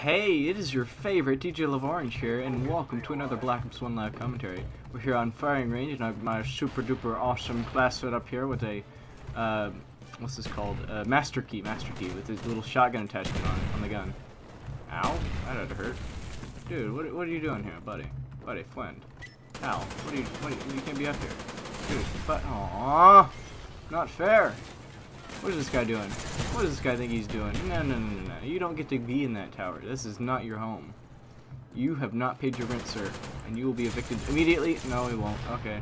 Hey, it is your favorite DJ LaVorange here, and welcome to another Black Ops 1 Live commentary. We're here on firing range, and I've my super duper awesome class set up here with a, uh, what's this called? Uh, master key, master key, with a little shotgun attachment on on the gun. Ow, that had to hurt. Dude, what, what are you doing here, buddy? Buddy, friend. Ow, what are you, what are you, you can't be up here. Dude, but, aww, not fair. What is this guy doing? What does this guy think he's doing? No, no, no, no, no. You don't get to be in that tower. This is not your home. You have not paid your rent, sir. And you will be evicted immediately. No, he won't. Okay.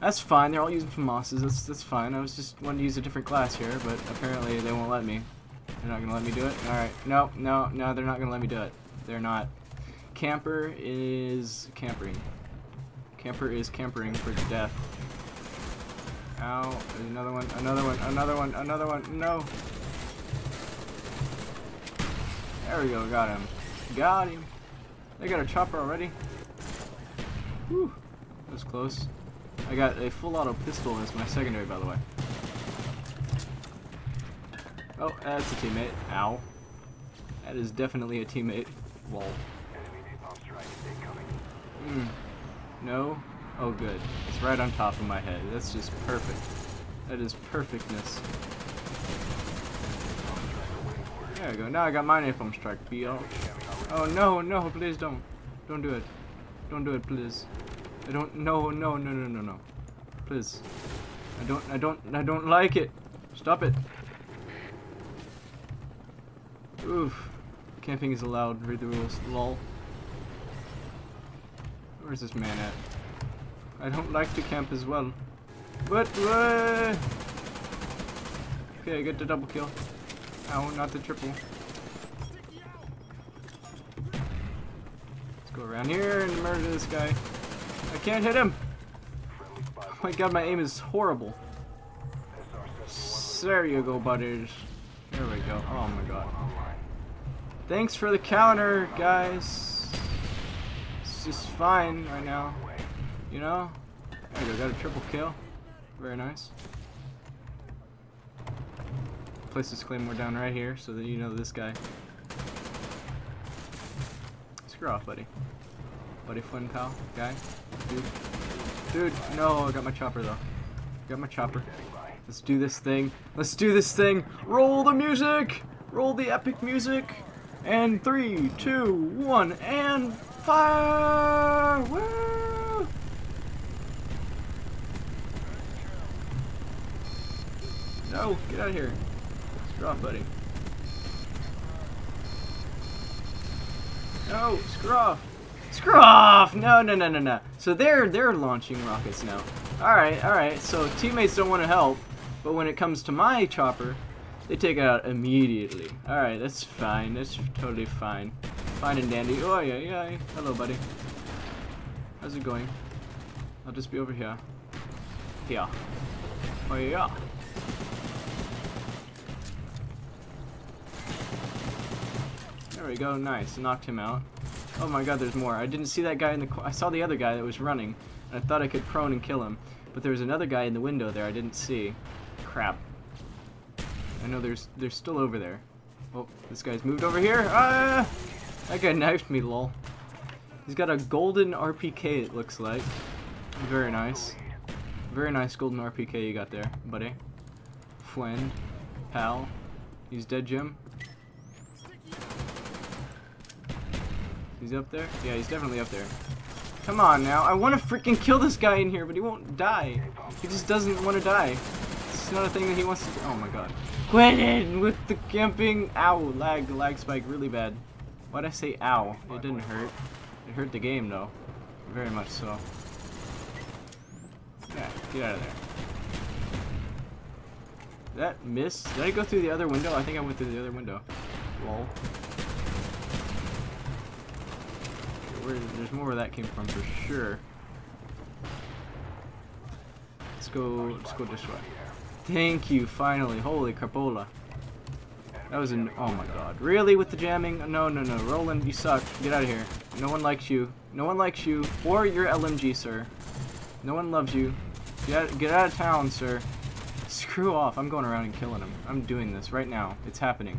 That's fine. They're all using FAMASs. That's, that's fine. I was just wanting to use a different class here, but apparently they won't let me. They're not going to let me do it? Alright. No, no, no, they're not going to let me do it. They're not. Camper is campering. Camper is campering for death. Ow, there's another one, another one, another one, another one, no. There we go, got him. Got him. They got a chopper already. Whew, that was close. I got a full auto pistol as my secondary, by the way. Oh, that's a teammate. Ow. That is definitely a teammate. Lol. Hmm. No? Oh good. It's right on top of my head. That's just perfect. That is perfectness. There we go. Now I got my napalm strike, BL. Oh no, no, please don't. Don't do it. Don't do it, please. I don't no no no no no no. Please. I don't I don't I don't like it. Stop it. Oof. Camping is allowed, read the rules. Lol. Where's this man at? I don't like to camp as well. But, uh, Okay, I get the double kill. Ow, not the triple. Let's go around here and murder this guy. I can't hit him! Oh my god, my aim is horrible. There you go, butters. There we go. Oh my god. Thanks for the counter, guys. It's just fine right now. You know? There we go, got a triple kill. Very nice. Place this claymore down right here so that you know this guy. Screw off, buddy. Buddy Flynn pal. Guy. Dude. Dude, no, I got my chopper though. Got my chopper. Let's do this thing. Let's do this thing. Roll the music! Roll the epic music! And three, two, one, and fire! Woo! No, get out of here. Screw off, buddy. No, screw off. No, no, no, no, no. So they're they're launching rockets now. All right, all right. So teammates don't want to help, but when it comes to my chopper, they take it out immediately. All right, that's fine. That's totally fine. Fine and dandy. Oh yeah, yeah. Hello, buddy. How's it going? I'll just be over here. Here. Oh yeah. There we go, nice. Knocked him out. Oh my god, there's more. I didn't see that guy in the... I saw the other guy that was running, and I thought I could prone and kill him. But there was another guy in the window there I didn't see. Crap. I know there's there's still over there. Oh, this guy's moved over here. Ah! That guy knifed me, lol. He's got a golden RPK, it looks like. Very nice. Very nice golden RPK you got there, buddy. Friend. Pal. He's dead, Jim. He's up there? Yeah, he's definitely up there. Come on now. I want to freaking kill this guy in here, but he won't die. He just doesn't want to die. It's not a thing that he wants to do. Oh my god. It with the camping. Ow, lag, lag spike really bad. Why'd I say ow? It didn't hurt. It hurt the game though. Very much so. Yeah, get out of there. Did that miss? Did I go through the other window? I think I went through the other window. Lol. Where, there's more where that came from for sure. Let's go, let's go this way. Thank you, finally. Holy crapola. That was an, oh my god. Really, with the jamming? No, no, no. Roland, you suck. Get out of here. No one likes you. No one likes you. Or your LMG, sir. No one loves you. Get out, get out of town, sir. Screw off. I'm going around and killing him. I'm doing this right now. It's happening.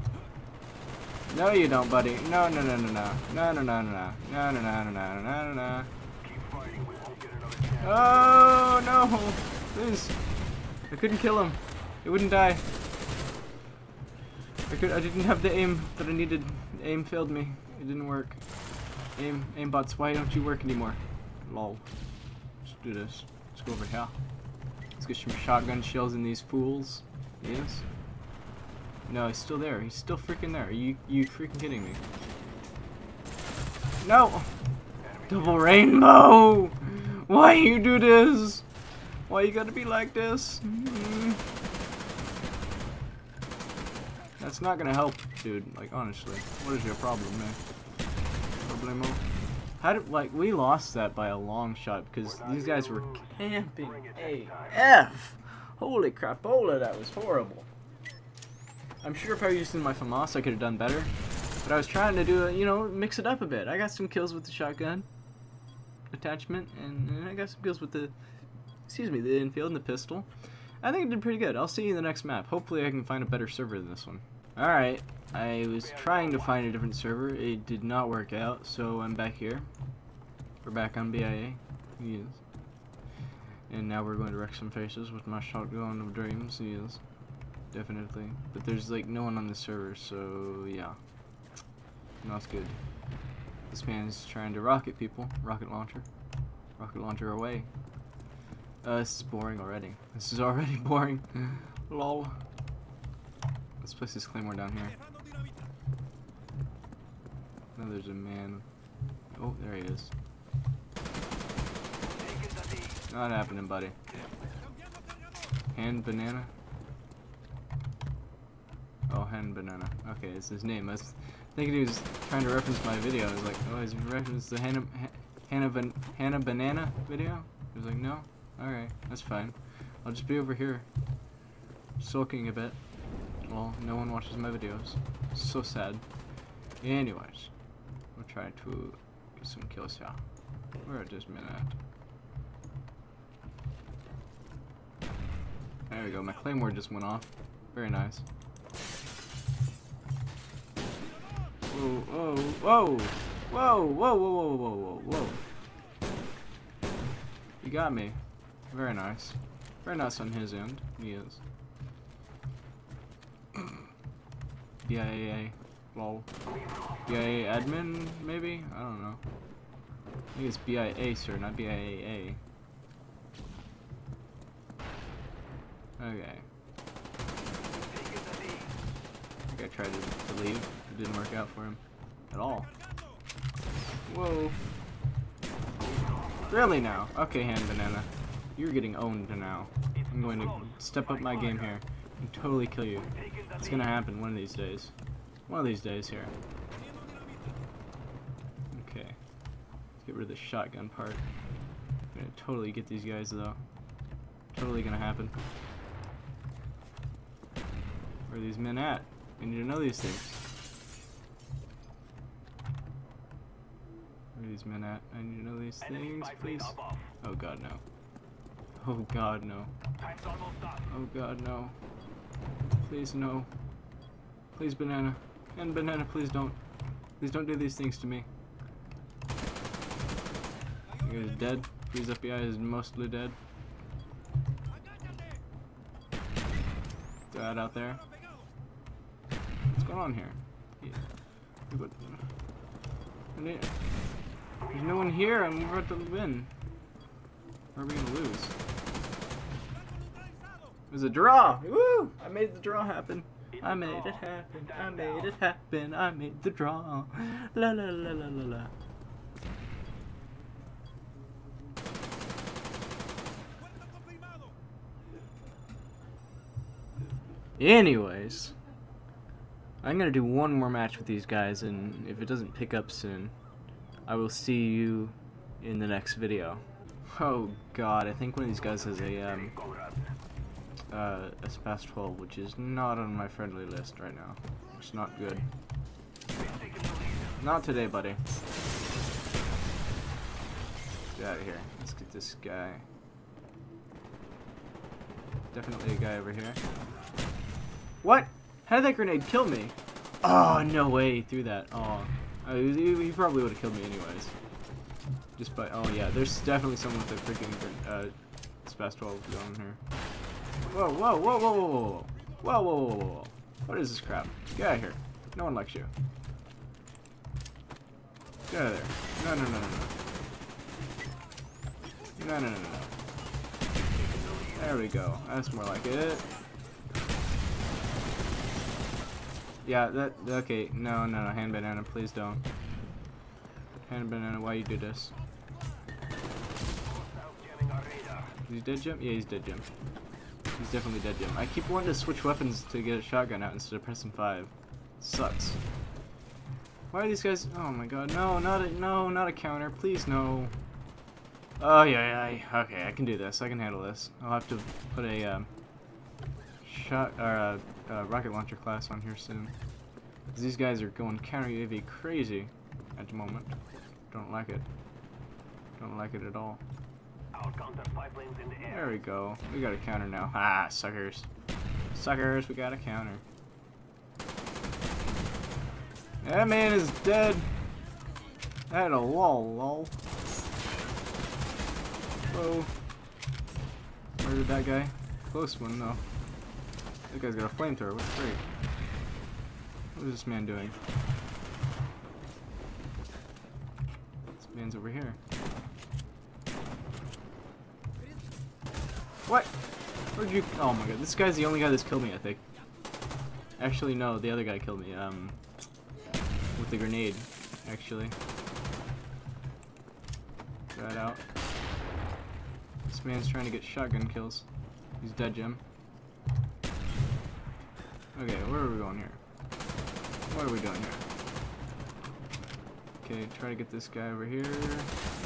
No, you don't, buddy. No, no, no, no, no. No, no, no, no, no. No, no, no, no, no, no, no, no. Oh, no. Please. I couldn't kill him. He wouldn't die. I could I didn't have the aim that I needed. Aim failed me. It didn't work. Aim aimbots, why don't you work anymore? Lol. Let's do this. Let's go over here. Let's get some shotgun shells in these fools. Yes. No, he's still there. He's still freaking there. Are you you freaking kidding me? No! Double rainbow! Why you do this? Why you gotta be like this? Mm. That's not gonna help, dude. Like, honestly. What is your problem, man? Problemo? How did, like, we lost that by a long shot because these guys were camping AF! Holy crapola, that was horrible. I'm sure if I was using my FAMAS, I could have done better. But I was trying to do, a, you know, mix it up a bit. I got some kills with the shotgun attachment, and, and I got some kills with the, excuse me, the Enfield and the pistol. I think I did pretty good. I'll see you in the next map. Hopefully I can find a better server than this one. Alright, I was trying to find a different server. It did not work out, so I'm back here. We're back on BIA. Yes. And now we're going to wreck some faces with my shotgun of dreams. Yes. Definitely. But there's like no one on the server, so yeah. Not good. This man's trying to rocket people. Rocket launcher. Rocket launcher away. Uh, this is boring already. This is already boring. Lol. Let's place this claymore down here. No, there's a man. Oh, there he is. Not happening, buddy. Hand banana. Oh, hand banana. Okay, it's his name. I was thinking he was trying to reference my video. I was like, oh, he's referenced the Hannah, Hannah, Ban Hannah Banana video? He was like, no. Alright, that's fine. I'll just be over here, sulking a bit. Well, no one watches my videos. So sad. Anyways, we'll try to get some kills here. Where are this man at? There we go, my claymore just went off. Very nice. Whoa, whoa, whoa! Whoa, whoa, whoa, whoa, whoa, whoa. You got me. Very nice. Very nice on his end. He is. BIA, lol. BIA admin, maybe? I don't know. I think it's BIA, sir, not BIA. Okay. I tried to, to leave. It didn't work out for him. At all. Whoa. Really now? Okay, hand banana. You're getting owned now. I'm going to step up my game here and totally kill you. It's gonna happen one of these days. One of these days here. Okay. Let's get rid of the shotgun part. I'm gonna totally get these guys though. Totally gonna happen. Where are these men at? I need to know these things. Where are these men at? I need to know these things, please. Oh god, no. Oh god, no. Oh god, no. Please, no. Please, banana. And banana, please don't. Please don't do these things to me. You guys dead? Please, FBI is mostly dead. Dad out there. Going on here? Yeah. There's no one here, and we're about to win. Or are we gonna lose? It was a draw! Woo! I made the draw happen. I made it happen. I made it happen. I made the draw. La la la la la la. Anyways, I'm gonna do one more match with these guys, and if it doesn't pick up soon, I will see you in the next video. Oh god, I think one of these guys has a, um, uh, a SPAS 12, which is not on my friendly list right now. It's not good. Not today, buddy. Get out of here. Let's get this guy. Definitely a guy over here. What? How did that grenade kill me? Oh, no way he threw that. Oh. He, he probably would have killed me anyways. Just by, oh yeah, there's definitely someone with a freaking, uh, Spas 12 going here. Whoa, whoa, whoa, whoa, whoa, whoa, whoa, whoa, whoa, whoa, whoa. What is this crap? Get out of here. No one likes you. Get out of there. No, no, no, no, no. No, no, no, no. There we go. That's more like it. Yeah, that, okay, no, no, no, hand banana, please don't. Hand banana, why you do this? He's dead, Jim? Yeah, he's dead, Jim. He's definitely dead, Jim. I keep wanting to switch weapons to get a shotgun out instead of pressing 5. Sucks. Why are these guys... Oh my god, no, not a, no, not a counter, please, no. Oh, yeah, yeah, okay, I can do this, I can handle this. I'll have to put a, um, shot, or a, a rocket launcher class on here soon. These guys are going counter UAV crazy at the moment. Don't like it. Don't like it at all. There we go. We got a counter now. Ah, suckers. Suckers, we got a counter. That man is dead. That a lol, lol. Whoa. Murdered that guy. Close one, though. That guy's got a flamethrower. What's great. What is this man doing? This man's over here. What? Where'd you... Oh my god, this guy's the only guy that's killed me, I think. Actually, no, the other guy killed me, um... With the grenade, actually. That out. This man's trying to get shotgun kills. He's dead, Jim. Okay, where are we going here? What are we doing here? Okay, try to get this guy over here.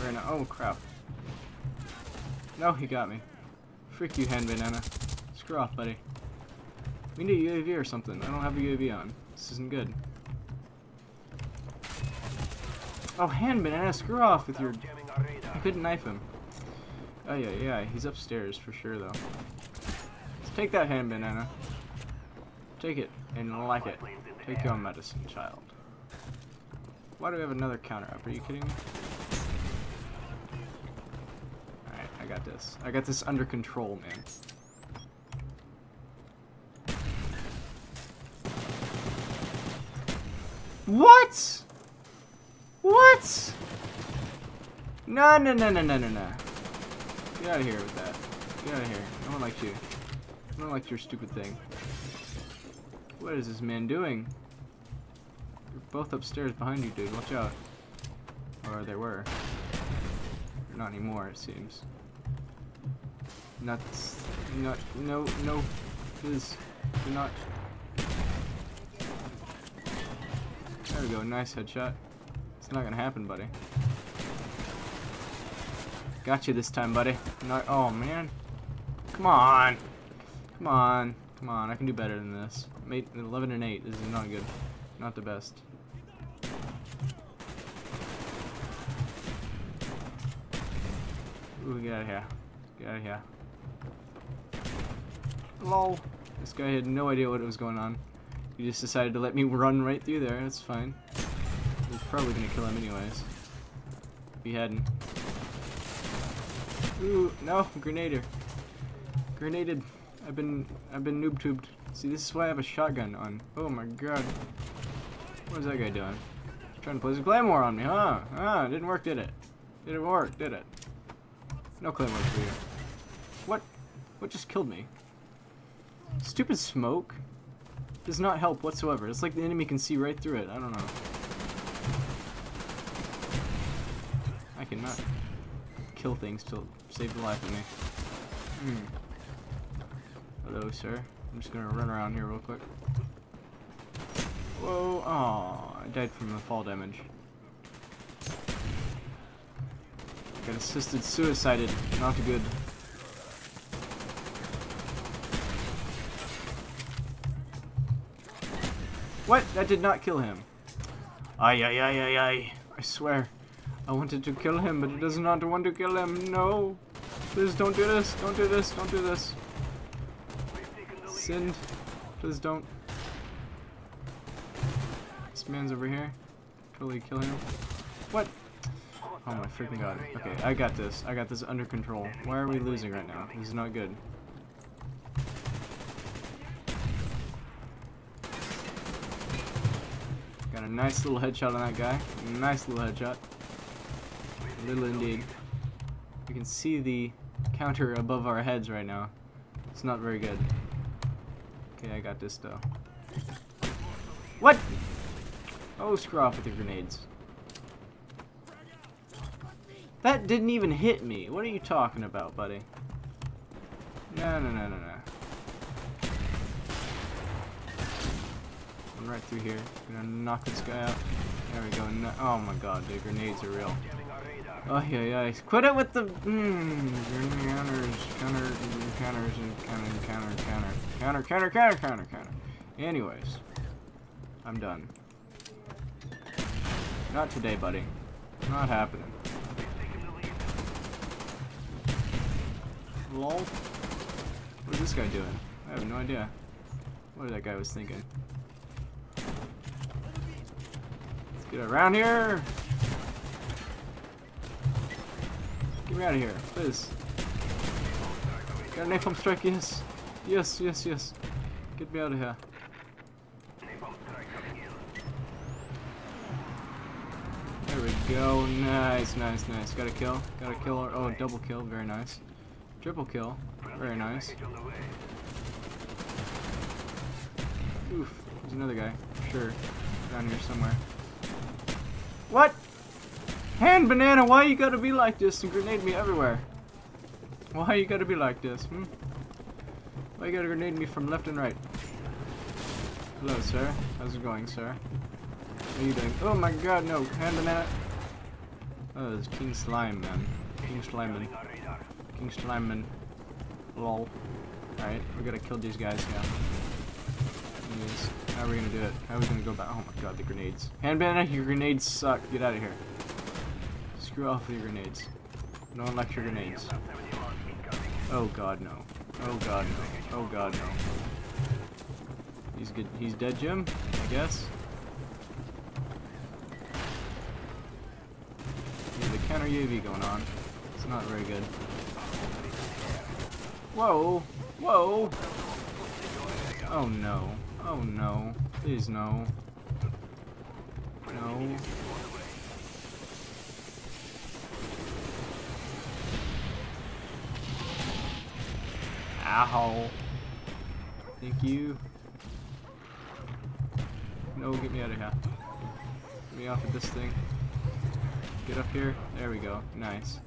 Right now. Oh, crap. No, he got me. Freak you, hand banana. Screw off, buddy. We need a UAV or something. I don't have a UAV on. This isn't good. Oh, hand banana, screw off with your... I couldn't knife him. Oh, yeah, yeah, he's upstairs for sure, though. Let's take that hand banana. Take it, and like it. Take your medicine, child. Why do we have another counter up? Are you kidding me? Alright, I got this. I got this under control, man. What? What? No, no, no, no, no, no, no. Get out of here with that. Get out of here. No one likes you. No one likes your stupid thing. What is this man doing? They're both upstairs behind you, dude. Watch out. Or they were. Not anymore, it seems. Not, not, no, no, please, do not. There we go, nice headshot. It's not gonna happen, buddy. Got you this time, buddy. Not, oh man. Come on. Come on. Come on, I can do better than this. 11 and 8, this is not good. Not the best. Ooh, get out of here. Get out of here. Lol. This guy had no idea what was going on. He just decided to let me run right through there. That's fine. Was probably gonna kill him anyways. If he hadn't. Ooh, no, grenader. Grenaded. I've been I've been noob tubed. See this is why I have a shotgun on. Oh my god. What is that guy doing? He's trying to place a claymore on me, huh? Ah, didn't work, did it? Did it work, did it? No claymore for you. What? What just killed me? Stupid smoke does not help whatsoever. It's like the enemy can see right through it. I don't know. I cannot kill things to save the life of me. Hmm. Hello, sir. I'm just gonna run around here real quick. Whoa, oh, I died from the fall damage. Got assisted suicided, not good. What? That did not kill him. Ay, ay, ay, ay, ay. I swear. I wanted to kill him, but it does not want to kill him. No. Please don't do this. Don't do this. Don't do this. Send. Please don't. This man's over here. Totally kill him. What? Oh my freaking god. Okay, I got this. I got this under control. Why are we losing right now? This is not good. Got a nice little headshot on that guy. Nice little headshot. Little indeed. We can see the counter above our heads right now. It's not very good. Okay, I got this though. What? Oh, screw off with the grenades. That didn't even hit me. What are you talking about, buddy? No, no, no, no, no. I'm right through here. Gonna knock this guy out. There we go. No oh my god, the grenades are real. Oh yeah, yeah. Quit it with the mm, counters, counter, counters, counter, counter, counter, counter, counter, counter, counter, counter. Anyways, I'm done. Not today, buddy. Not happening. Lol. What is this guy doing? I have no idea. What that guy was thinking. Let's get around here! Get me out of here, please. Got a napalm strike, yes. Yes, yes, yes. Get me out of here. There we go. Nice, nice, nice. Got a kill. Got a kill. Oh, double kill. Very nice. Triple kill. Very nice. Oof. There's another guy. Sure. Down here somewhere. What? Hand banana, why you gotta be like this and grenade me everywhere? Why you gotta be like this, hmm? Why you gotta grenade me from left and right? Hello, sir. How's it going, sir? What are you doing? Oh my god, no. Hand banana. Oh, it's King Slime, man. King Slimeman. King Slimeman. Lol. Alright, we gotta kill these guys, now. How are we gonna do it? How are we gonna go back? Oh my god, the grenades. Hand banana, your grenades suck. Get out of here. Screw off your grenades. No one likes your grenades. Oh god, no. Oh god, no. Oh god, no. He's good. He's dead, Jim. I guess. The counter UAV going on. It's not very good. Whoa! Whoa! Oh no. Oh no. Please no. No. Ow. Thank you. No, get me out of here. Get me off of this thing. Get up here. There we go. Nice.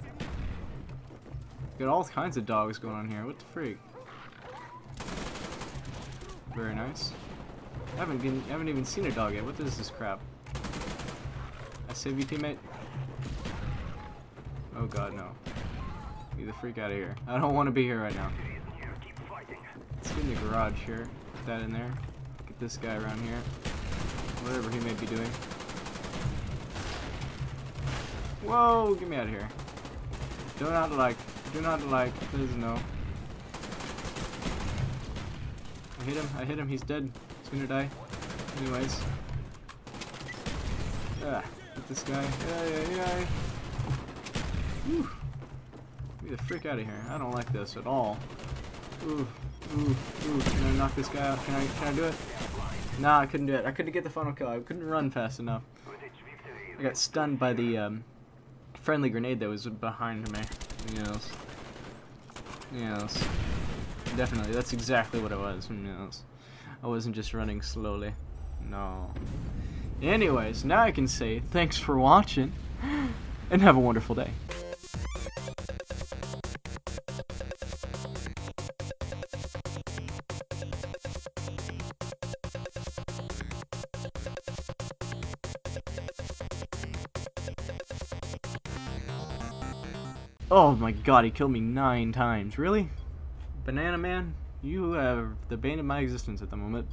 Got all kinds of dogs going on here. What the freak? Very nice. I haven't been, I haven't even seen a dog yet. What is this crap? I save you, teammate. Oh god, no. Get the freak out of here. I don't want to be here right now. Get in the garage here. Put that in there. Get this guy around here. Whatever he may be doing. Whoa, get me out of here. Do not like. Do not like. Please no. I hit him. I hit him. He's dead. He's gonna die. Anyways. Ah, get this guy. Yeah, yeah, yeah. Whew. Get the frick out of here. I don't like this at all. Ooh, ooh, ooh. Can I knock this guy out? Can I, can I do it? Nah, I couldn't do it. I couldn't get the final kill. I couldn't run fast enough. I got stunned by the um, friendly grenade that was behind me. Yes. Yes. Definitely. That's exactly what it was. Yes. I wasn't just running slowly. No. Anyways, now I can say thanks for watching and have a wonderful day. Oh my god, he killed me nine times. Really? Banana Man, you have the bane of my existence at the moment.